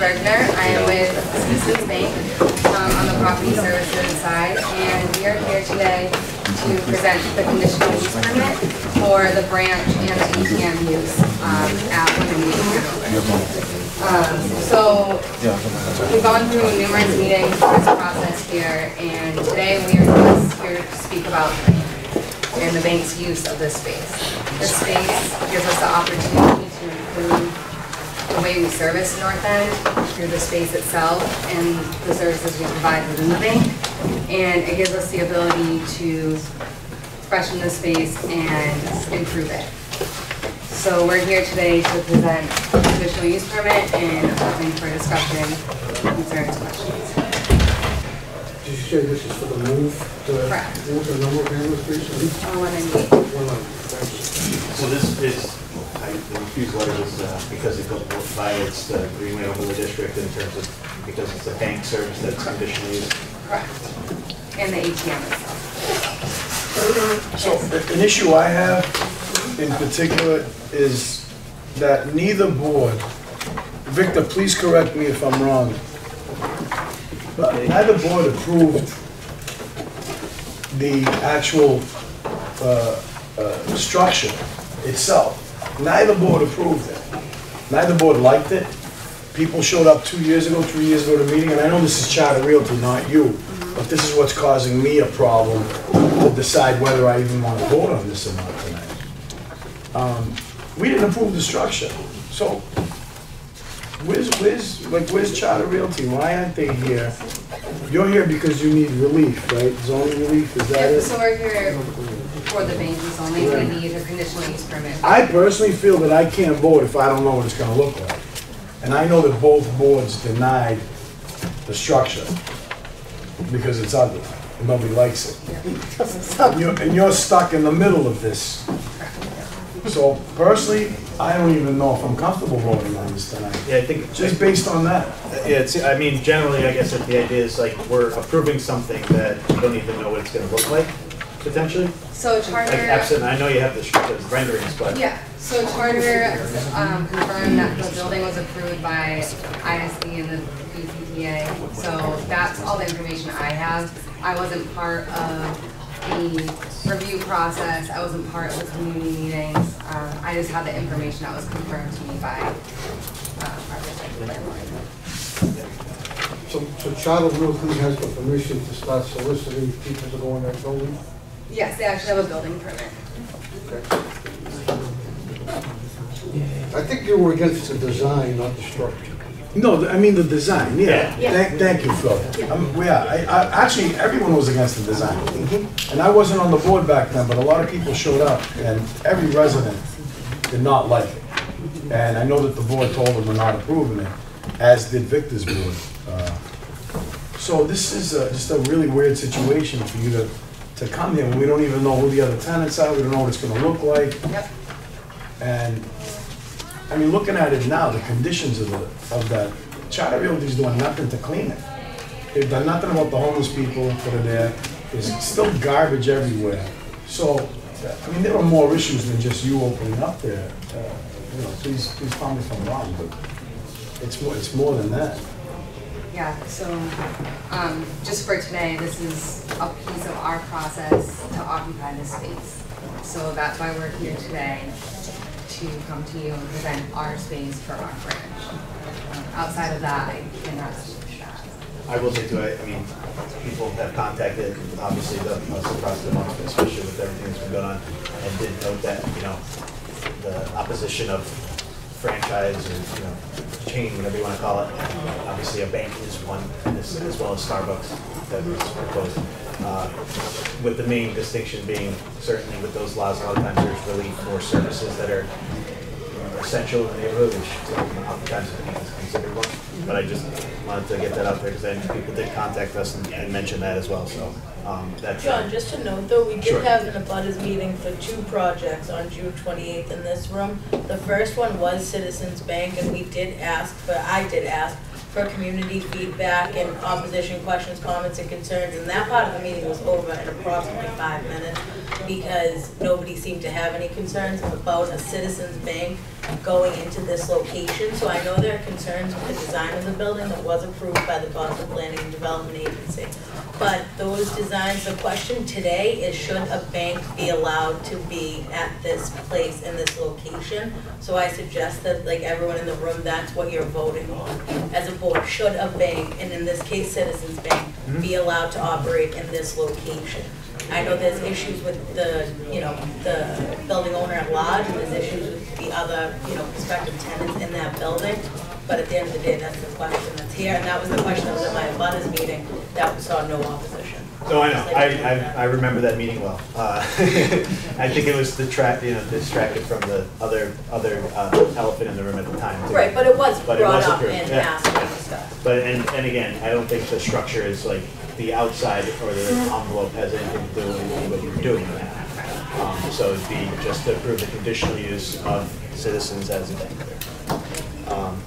Bergner. I am with Citizens Bank um, on the property services side, and we are here today to present the conditional use permit for the branch and the ATM use um, at Hanover. Um, So we've gone through numerous meetings through this process here, and today we are here to speak about and the bank's use of this space. This space gives us the opportunity to improve the way we service North End through the space itself and the services we provide within the bank. And it gives us the ability to freshen the space and improve it. So we're here today to present the conditional use permit and open for discussion, concerns, questions. Did you say this is for the move? the- Correct. Move the number of handlers, please? Oh, and then One line, thanks. So this is, I, the refused letter was, uh, because it goes- violates the Greenway overlay district in terms of, because it's a bank service that's conditional use. Correct. And the ATM itself. So an issue I have in particular is that neither board, Victor, please correct me if I'm wrong, but neither board approved the actual uh, uh, structure itself. Neither board approved it. Neither board liked it. People showed up two years ago, three years ago to the meeting, and I know this is Charter Realty, not you, but this is what's causing me a problem to decide whether I even want to vote on this or not tonight. Um, We didn't approve the structure, so where's, where's, like, where's Charter Realty? Why aren't they here? You're here because you need relief, right? Zoning relief, is that it? so we're here for the bank use only, we need a conditional use permit. I personally feel that I can't vote if I don't know what it's gonna look like. And I know that both boards denied the structure because it's ugly, and nobody likes it. And you're, and you're stuck in the middle of this. So personally, I don't even know if I'm comfortable voting on this tonight, Yeah, I think, just based on that. yeah, it's, I mean, generally, I guess that the idea is like, we're approving something that we don't even know what it's gonna look like, potentially. So Like charter, absent, I know you have the the renderings, but. yeah, so charter um, confirmed that the building was approved by ISD and the BPDA. So that's all the information I have. I wasn't part of the review process, I wasn't part of the community meetings. Um, I just had the information that was confirmed to me by uh, our respective landlord. So, so Charter Realty has the permission to start soliciting people to go in that building? Yes, they actually have a building permit. I think you were against the design, not the structure. No, I mean the design, yeah. Yeah. Thank, thank you, Phil. Um, Yeah, I, I, actually, everyone was against the design. And I wasn't on the board back then, but a lot of people showed up, and every resident did not like it. And I know that the board told them we're not approving it, as did Victor's board. Uh, So this is uh, just a really weird situation for you to, to come here, we don't even know who the other tenants are, we don't know what it's gonna look like. Yep. And, I mean, looking at it now, the conditions of the, of that, Charter Realty's doing nothing to clean it. They've done nothing about the homeless people that are there. There's still garbage everywhere. So, I mean, there are more issues than just you opening up there. Uh, You know, please, please tell me if I'm wrong, but it's more, it's more than that. Yeah, so, um, just for today, this is a piece of our process to occupy this space. So that's why we're here today, to come to you and present our space for our branch. Um, Outside of that, I cannot. I will say too, I, I mean, people have contacted, obviously, the, us across the especially with everything that's been going on, and did note that, you know, the opposition of franchise or, you know, chain, whatever you wanna call it. Obviously, a bank is one, as, as well as Starbucks that was proposed. Uh, With the main distinction being, certainly with those laws, a lot of times there's relief for services that are essential in the neighborhood, which oftentimes is considered one. But I just wanted to get that out there because people did contact us and- and mention that as well, so um, that's. John, just to note though, we Sure. did have an abutters meeting for two projects on June twenty-eighth in this room. The first one was Citizens Bank and we did ask, for I did ask for community feedback and opposition questions, comments and concerns. And that part of the meeting was over in approximately five minutes. because nobody seemed to have any concerns about a Citizens Bank going into this location. So I know there are concerns with the design of the building that was approved by the Boston Planning and Development Agency. But those designs, the question today is should a bank be allowed to be at this place in this location? So I suggest that, like everyone in the room, that's what you're voting on as a board. Should a bank, and in this case Citizens Bank, mm-hmm. be allowed to operate in this location? I know there's issues with the, you know, the building owner at large, and there's issues with the other, you know, prospective tenants in that building. But at the end of the day, that's the question that's here, and that was the question that was at my abutters meeting, that saw no opposition. So I know, I, I, I remember that meeting well. Uh, I think it was the track, you know, distracted from the other, other uh, elephant in the room at the time. too. Right, but it was But it brought was up approved, and yeah. asked and discussed. But, and, and again, I don't think the structure is like, the outside or the envelope has anything to do with what you're doing now. Um, So it'd be just to approve the conditional use of citizens as a bank. Um,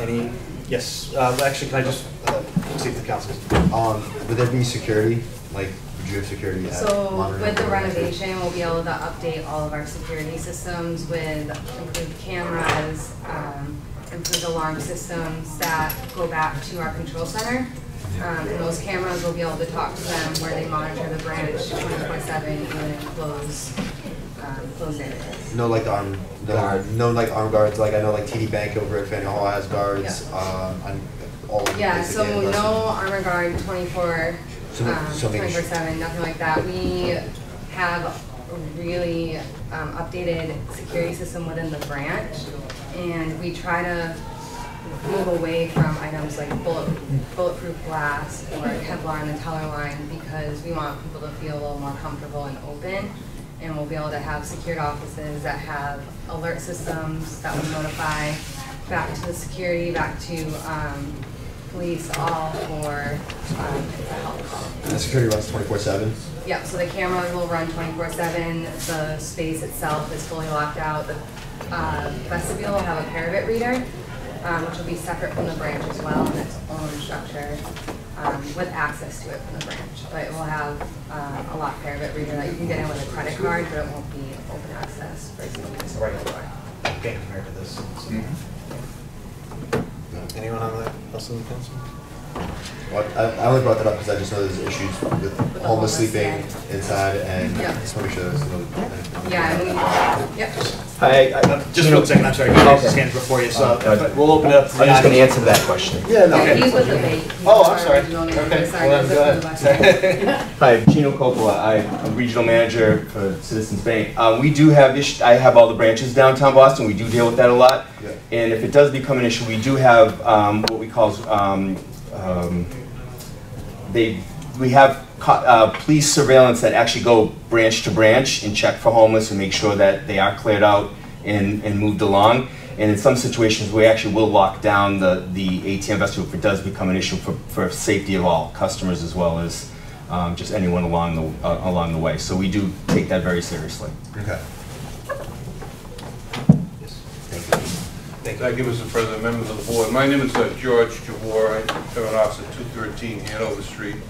Any, yes, uh, actually, can I just uh, see if the council Um, would there be security, like, would you have security at So with the renovation, we'll be able to update all of our security systems with improved cameras, um, improved alarm systems that go back to our control center. Um, and those cameras will be able to talk to them where they monitor the branch twenty-four seven, even in closed, um, closed areas. No, like the arm, no, no, like armed guards, like I know like TD Bank over at Faneuil Hall has guards, um, on all of Yeah, so again, no armor guard 24, so, um, so 24 7, nothing like that. We have a really, um, updated security system within the branch. And we try to move away from items like bullet, bulletproof glass or Kevlar in the teller line because we want people to feel a little more comfortable and open. And we'll be able to have secured offices that have alert systems that will notify back to the security, back to, um, police, all for, um, it's a health call. The security runs twenty-four seven? Yep, so the cameras will run twenty-four seven, the space itself is fully locked out, the uh, vestibule will have a Paravit reader, um, which will be separate from the branch as well, in its own structure, um, with access to it from the branch. But it will have, um, a locked Paravit reader that you can get in with a credit card, but it won't be open access for somebody to Right. store. Again, compared to this. so. Anyone on the, else on the council? Well, I, I only brought that up because I just know there's issues with the homeless homeless, sleeping yeah. inside and Yeah. I just wanna make sure there's no. Yeah, and we, yep. Hi, I- Uh, Just one second, I'm sorry, you raised his hand before you, so Uh, but we'll open it up to the I'm just gonna audience. answer that question. Yeah, Yeah, he's with the bank. Oh, I'm sorry. Okay, Sorry, well, he's go with ahead. Hi, Gino Coppola, I'm a regional manager for Citizens Bank. Uh, we do have, ish- I have all the branches downtown Boston, we do deal with that a lot. Yeah. And if it does become an issue, we do have um, what we call, um, um, they, we have uh, police surveillance that actually go branch to branch and check for homeless and make sure that they are cleared out and, and moved along. And in some situations, we actually will lock down the, the ATM vestibule if it does become an issue for, for safety of all customers as well as um, just anyone along the, uh, along the way. So we do take that very seriously. Okay. Yes. Thank you. Thank you, Mr. President, members of the board. My name is uh, George Javor. I have an office at 213 Hanover Street, and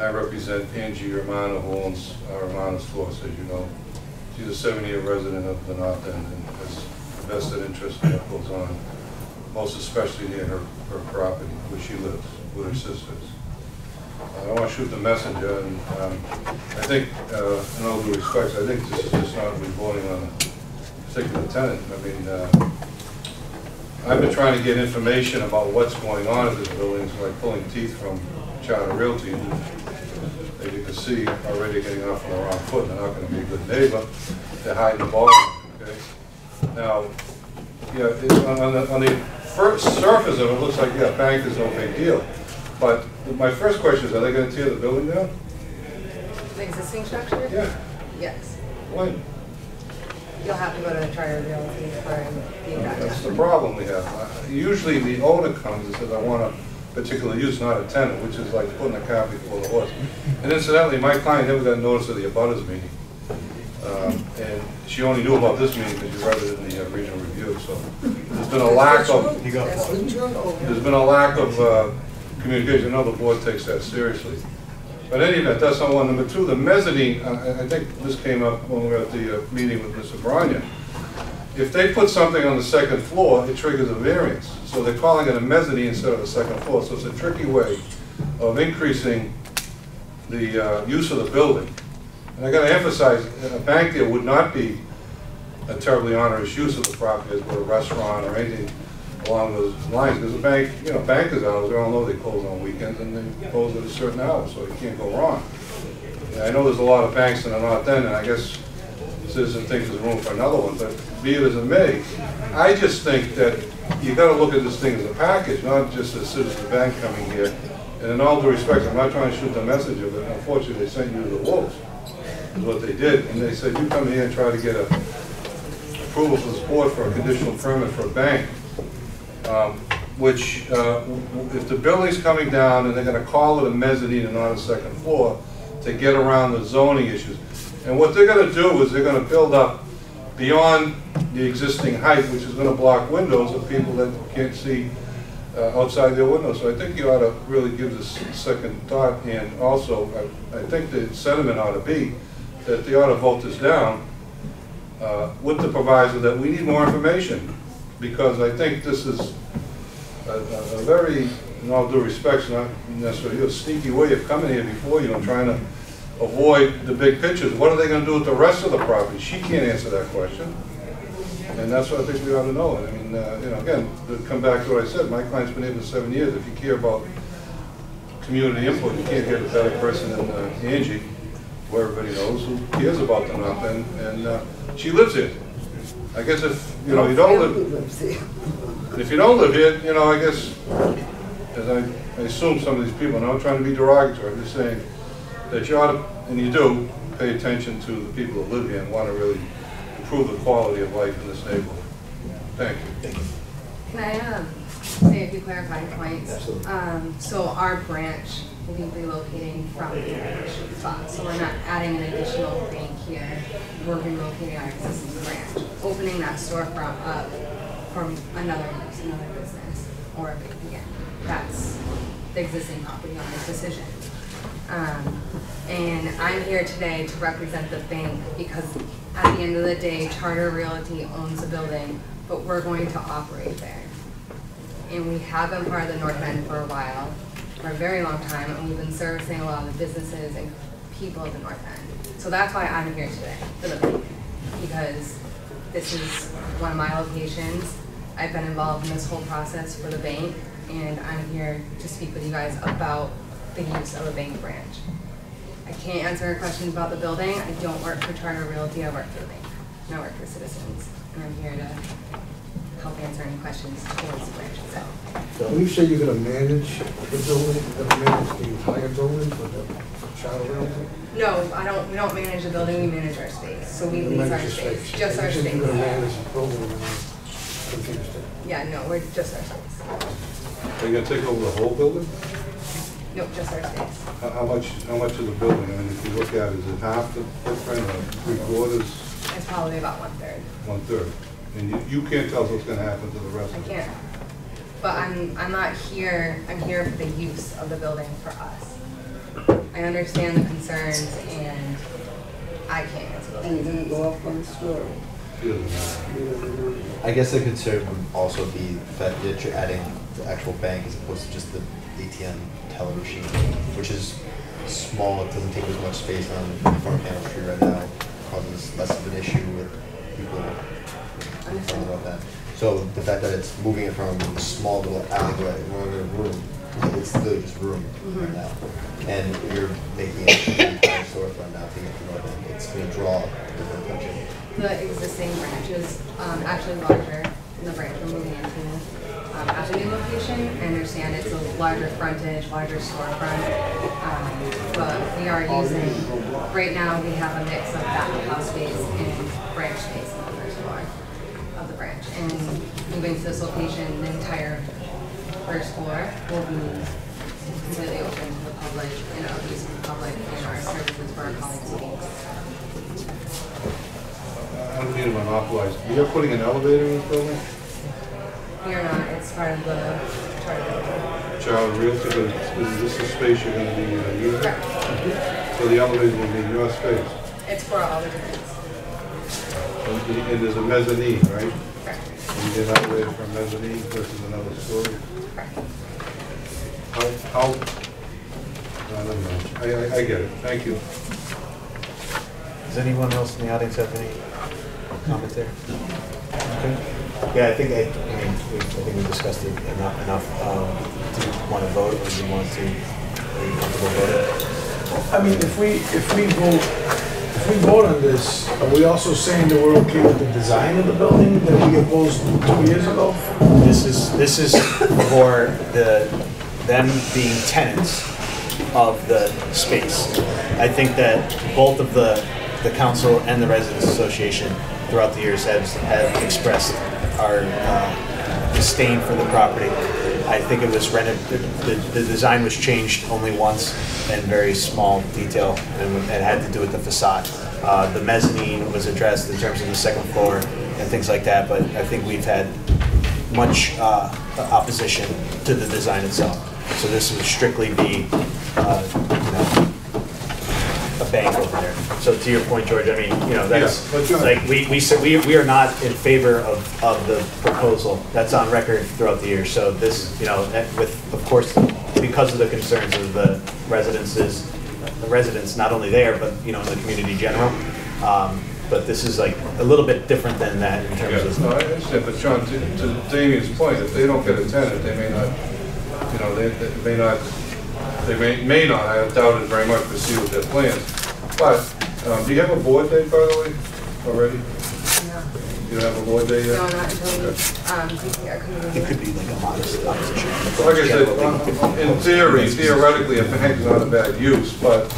I represent Angie Romano, who owns uh, Romano's Stores, as you know. She's a 70-year resident of the North End and has vested interest in what goes on, most especially near her, her property, where she lives, with her sisters. Uh, I want to shoot the messenger, and um, I think, uh, in all due respect, I think this is just not we voting on a particular tenant. I mean, uh, I've been trying to get information about what's going on in this building, so I'm pulling teeth from Charter Realty. As you can see, already getting off on the wrong foot, they're not gonna be a good neighbor, they're hiding the ball, okay? Now, yeah, it- on on the, on the first surface of it, it looks like, yeah, bank is no big deal. But my first question is, are they gonna tear the building down? The existing structure? Yeah, Yes. when? You'll have to go to the charter realty for the exact That's the problem we have. Uh, Usually the owner comes and says, I want a particular use, not a tenant, which is like putting a cart before the horse. And incidentally, my client never got notice of the abutters meeting. Um, And she only knew about this meeting because she read it in the uh, regional review, so there's been a lack of, there's been a lack of uh, communication. I know the board takes that seriously. But in any event, that's not one. Number two, the mezzanine, I, I- I think this came up when we were at the uh, meeting with Mr. Branya. If they put something on the second floor, it triggers a variance. So they're calling it a mezzanine instead of a second floor. So it's a tricky way of increasing the uh, use of the building. And I gotta emphasize, a bank there would not be a terribly onerous use of the property as a restaurant or anything along those lines. Because a bank, you know, bankers hours, we all know they close on weekends and they close at a certain hour, so you can't go wrong. And I know there's a lot of banks in the North End, and I guess citizen thinks there's room for another one, but be it as it may, I just think that you gotta look at this thing as a package, not just a citizen bank coming here. And in all due respect, I'm not trying to shoot the messenger, but unfortunately, they sent you to the wolves, is what they did. And they said, you come here and try to get a approval this board for a conditional permit for a bank, um, which, uh, if the building's coming down and they're gonna call it a mezzanine and not a second floor, to get around the zoning issues. And what they're gonna do is they're gonna build up beyond the existing height, which is gonna block windows of people that can't see uh, outside their windows. So I think you ought to really give this second thought, and also, I I think the sentiment ought to be that they ought to vote this down uh, with the proviso that we need more information, because I think this is a, a a very, in all due respect, not necessarily a sneaky way of coming here before you and trying to avoid the big pictures. What are they gonna do with the rest of the property? She can't answer that question. And that's what I think we ought to know. I mean, uh, you know, again, to come back to what I said, my client's been here for seven years. If you care about community input, you can't get a better person than uh, Angie, who everybody knows, who cares about the North End, and uh, she lives here. I guess if, you know, you don't live, if you don't live here, you know, I guess, as I I assume some of these people, and I'm not trying to be derogatory, I'm just saying that you ought to, and you do, pay attention to the people that live here and want to really improve the quality of life in this neighborhood. Thank you. Thank you. Can I, um, say a few clarifying points? Absolutely. Um, so our branch will be relocating from the initial spot, so we're not adding an additional bank here. We're relocating our existing branch, opening that storefront up from another another business, or a bank again. That's the existing property owner's decision. Um, and I'm here today to represent the bank because at the end of the day, Charter Realty owns the building, but we're going to operate there. And we have been part of the North End for a while, for a very long time, and we've been servicing a lot of the businesses and people of the North End. So that's why I'm here today, for the bank, because this is one of my locations. I've been involved in this whole process for the bank, and I'm here to speak with you guys about the use of a bank branch. I can't answer your questions about the building. I don't work for Charter Realty, I work for the bank. And I work for Citizens, and I'm here to help answer any questions towards the branch itself. When you say you're gonna manage the building, you're gonna manage the entire building for the Charter Realty? No, I don't, we don't manage the building, we manage our space, so we You lease our manage the space, just our You said you're gonna space. manage the building, and I'm. Yeah, no, we're just our space. Are you gonna take over the whole building? Nope, just our space. How how much, how much of the building? I mean, if you look at it, is it half the footprint or three quarters, It's probably about one third. one third? And you, you can't tell us what's gonna happen to the rest I of it? can't. But I'm, I'm not here, I'm here for the use of the building for us. I understand the concerns and I can't answer those. And you didn't go up on the story. It doesn't matter. I guess the concern would also be the fact that you're adding the actual bank as opposed to just the ATM teller machine, which is small, it doesn't take as much space on the front panel tree right now, causes less of an issue with people concerned about that. So the fact that it's moving it from a small little alleyway, we're in a room, it's literally just room right now. And you're making it an entire storefront now, taking it to North End, it's gonna draw different attention. The existing branch is um, actually larger than the branch we're moving into um, new location. I understand it's a larger frontage, larger storefront. Um, But we are using, right now, we have a mix of back of house space and branch space on the first floor of the branch. And moving to this location, the entire first floor will be completely open to the public and use of the public and our services for our colleagues. I don't mean to monopolize, you're putting an elevator in this building? We are not, it's part of the charter building. Child Realty, but is is this a space you're gonna be uh, using? Correct. So the elevator will be your space. It's for all the different. And the- and there's a mezzanine, right? Correct. And you get elevator from mezzanine versus another story? Correct. How, how, no, never mind. I, I, I get it. Thank you. Does anyone else in the audience have any comment there? Okay. Yeah, I think, I, I mean, we, I think we discussed it enough, enough. Um, do you want to vote or do you want to, are you comfortable voting? I mean, if we, if we vote, if we vote on this, are we also saying that we're okay with the design of the building that we opposed two years ago? This is, this is for the, them being tenants of the space. I think that both of the, the council and the residents association throughout the years have, have expressed our uh, disdain for the property. I think it was rented, the, the design was changed only once in very small detail, and it had to do with the facade. Uh, The mezzanine was addressed in terms of the second floor and things like that, but I think we've had much uh, opposition to the design itself. So this would strictly be, uh, bank over there. So to your point, George, I mean, you know, that's, Yeah, that's right. like, we, we, said- we, we are not in favor of, of the proposal. That's on record throughout the year. So this, you know, that with, of course, because of the concerns of the residences, the residents, not only there, but, you know, in the community in general. Um, But this is like a little bit different than that in terms Yeah, of. no, I understand, but John, to to Damien's point, if they don't get a tenant, they may not, you know, they, they may not, they may, may not, I doubt it very much, with their plans. But, um, do you have a board date, by the way, already? No, You don't have a board date no, yet? not until, um, DPR comes It could be like a modest opposition. Like I said, um, in theory, theoretically, a bank is not a bad use, but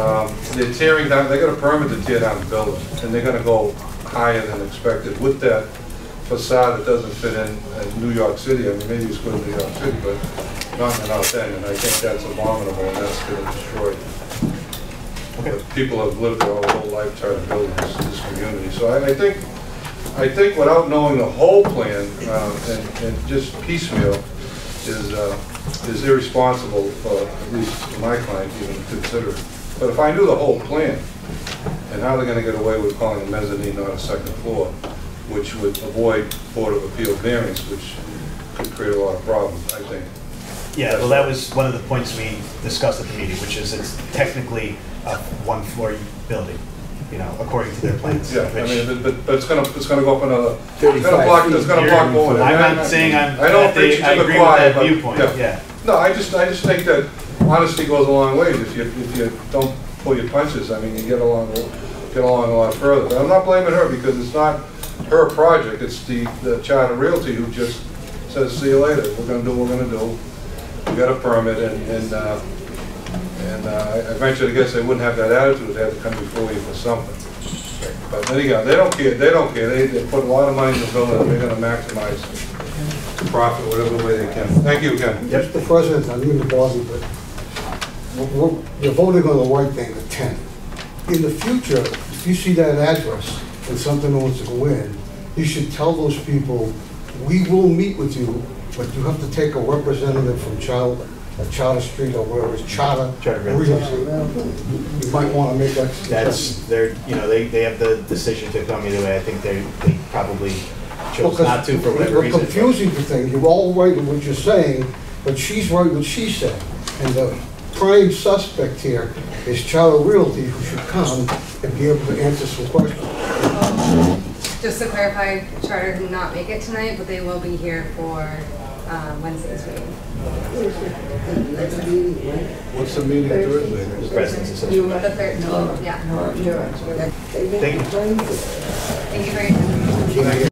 um, they're tearing down, they got a permit to tear down the building, and they're gonna go higher than expected with that facade that doesn't fit in in New York City. I mean, maybe it's good in New York City, but not in the North End, and I think that's abominable, and that's gonna destroy. But People have lived their whole life trying to build this, this community, so I, I think, I think without knowing the whole plan, um, and, and just piecemeal, is, uh, is irresponsible, for at least for my client even to consider it. But if I knew the whole plan, and how they're gonna get away with calling a mezzanine not a second floor, which would avoid Board of Appeal variance, which could create a lot of problems, I think. Yeah, well, that was one of the points we discussed at the meeting, which is it's technically a one-floor building, you know, according to their plans. Yeah, I which- mean, but- but, but it's gonna, it's gonna go up another, it's 35 gonna block, it's gonna here block more. I'm not saying I'm, I don't that they- preach I to the agree with choir, that but, viewpoint, yeah. No, I just, I just think that honesty goes a long way. If you, if you don't pull your punches, I mean, you get along, get along a lot further. But I'm not blaming her because it's not her project, it's the, the Charter Realty who just says, see you later, we're gonna do what we're gonna do. We got a permit and, and, uh, and uh, I venture to guess they wouldn't have that attitude, they have to come before you for something. But again, they don't care, they don't care, they, they put a lot of money in the building, and they're gonna maximize profit whatever way they can. Thank you again. The President, I need to bother but we're- we're- you're voting on the right thing, the 10. In the future, if you see that address and something wants to go in, you should tell those people, we will meet with you, but you have to take a representative from Charter, uh, Charter Street or wherever it's Charter. Charter Realty. Realty. You might want to make that. That's, they're, you know, they, they have the decision to come either way. I think they, they probably chose not to for whatever You're reason. confusing the thing, you're all right in what you're saying, but she's right what she said. And the prime suspect here is Charter Realty, who should come and be able to answer some questions. Just to clarify, Charter did not make it tonight, but they will be here for um, Wednesday's meeting. What's the meeting Thursday? Residents Association. The 13th, yeah. Thank you. Thank you for your time.